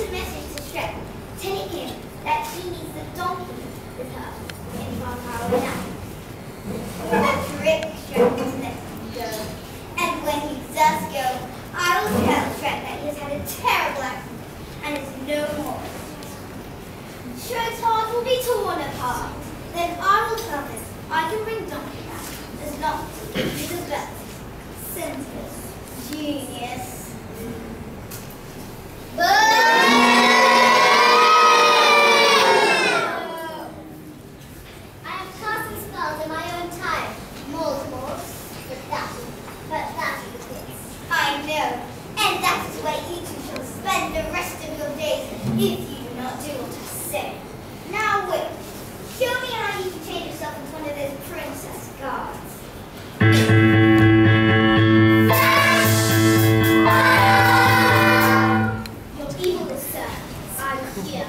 a message to Shrek, telling him that he needs the donkey with her in half hour now. Trick Shrek him go. And when he does go, I will tell Shrek that he has had a terrible accident and is no more. Shrek's heart will be torn apart. Then I will tell him I can bring Donkey back as long as he is best. Senseless genius. I have casting spells in my own time. Multiple. But that is, but that is it. I know. And that is where you two shall spend the rest of your days if you do not do what I say. Now wait. Show me how you can change yourself into one of those princess guards. Your evil is sir. I'm here.